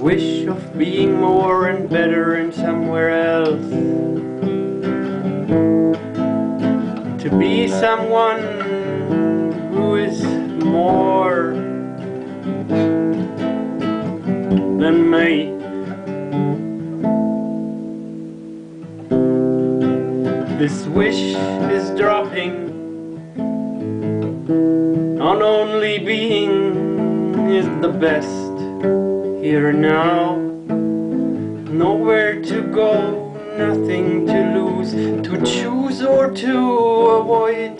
Wish of being more and better and somewhere else. To be someone who is more than me. This wish is dropping on only being is the best here now. Nowhere to go, nothing to lose, to choose or to avoid.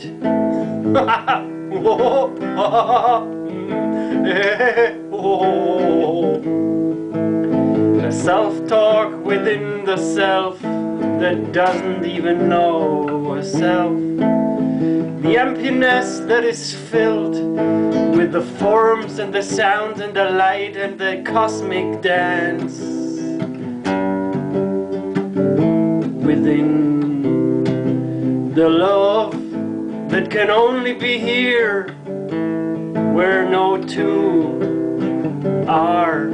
The self-talk within the self that doesn't even know a self. The emptiness that is filled with the forms and the sounds and the light and the cosmic dance within the love that can only be here where no two are.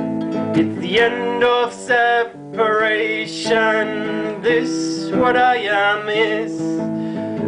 It's the end of separation. This what I am is